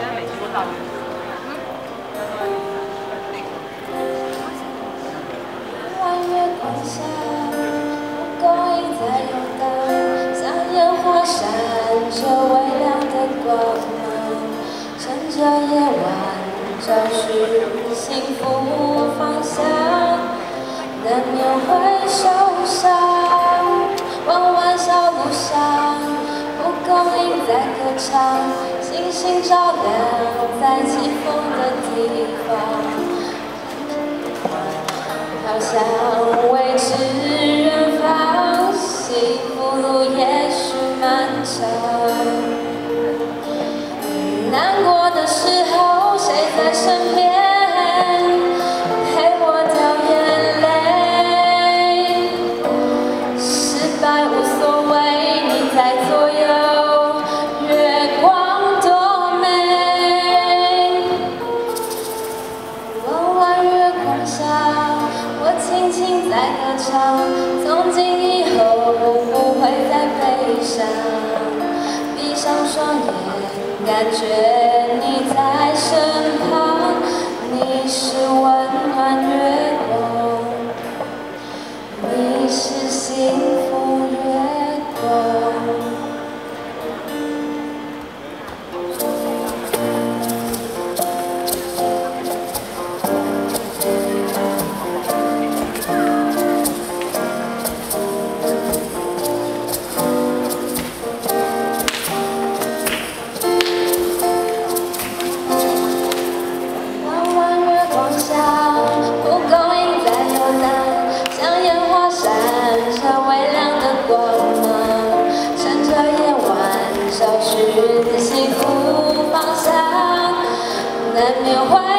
夜晚月光下，蒲公英在游荡，像烟花闪着微亮的光芒，趁着夜晚找寻幸福。在歌唱，星星照亮在起风的地方，飘向未知远方，幸福路也许漫长。难过的时候，谁在身边陪我掉眼泪？失败无所谓，你在左右，从今以后不会再悲伤。闭上双眼。感觉你在身旁，你是我难免会。